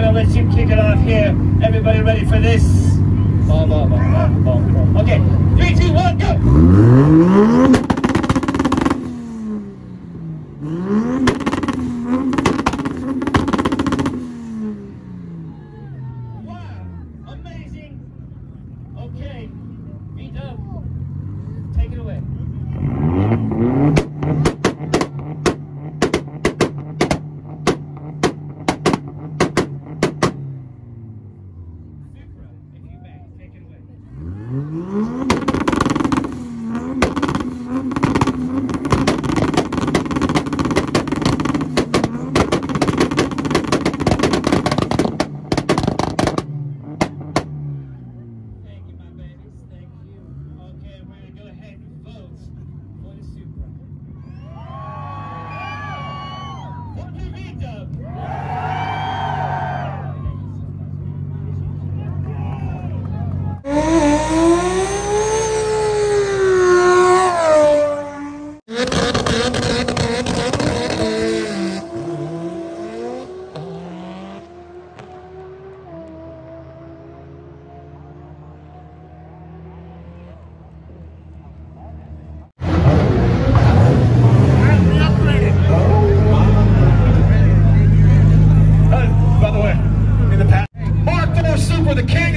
going to let you kick it off here. Everybody ready for this? Okay, three, two, one, go!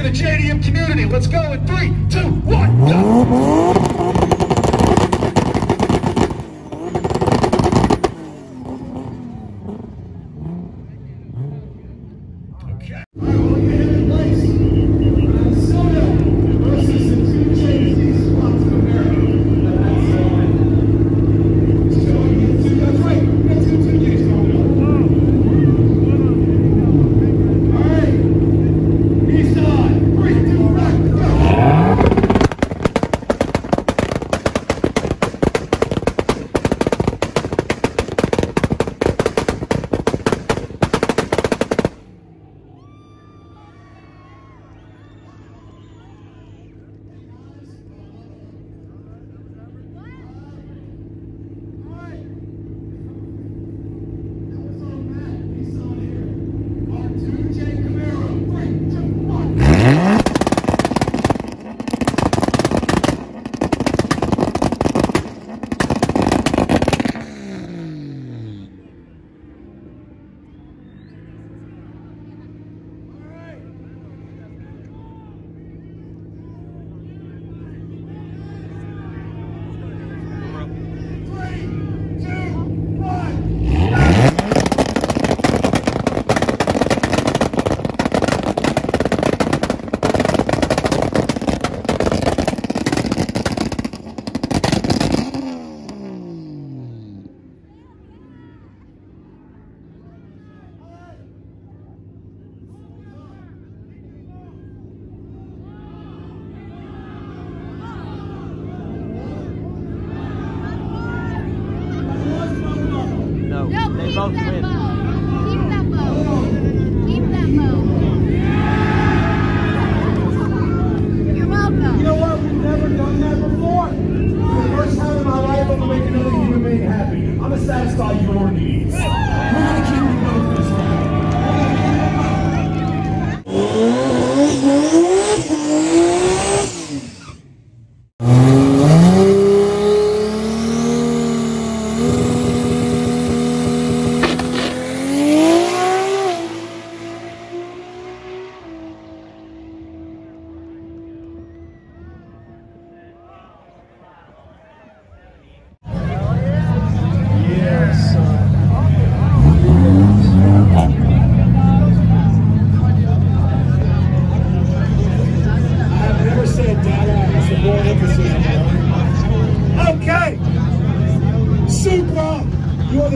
The JDM community. Let's go in three, two, one, go. You're welcome. You know what? We've never done that before. For the first time in my life, I'm gonna make another human being happy. I'm gonna satisfy your needs. We're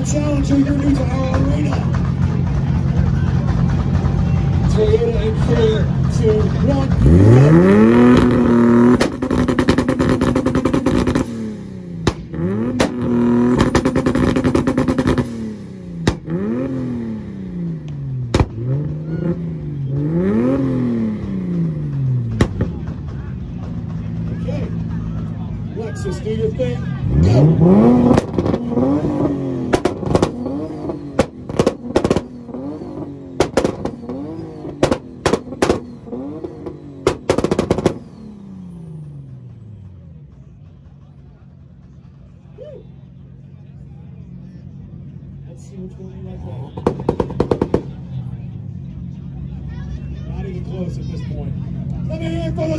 the challenger. You're new to our arena. Toyota in three, two, one.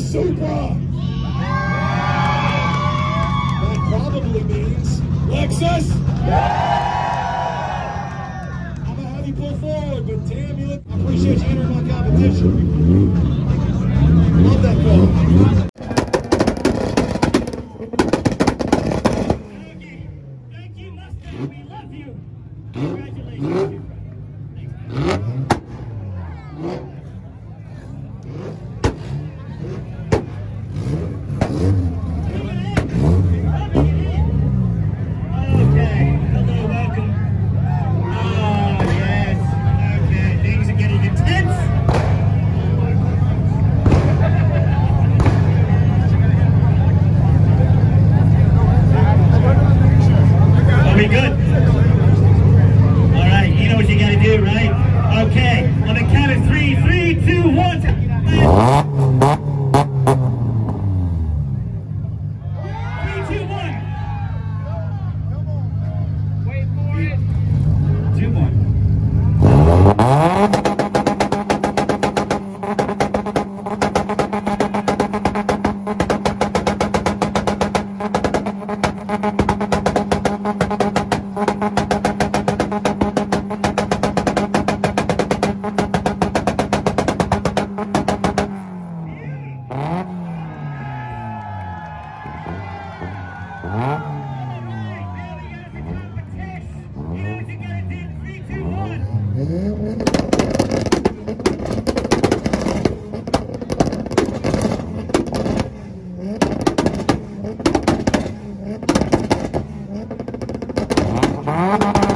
Supra. That probably means Lexus. I'm gonna have you pull forward, but damn, you look. I appreciate you entering my competition. Love that car. Thank you.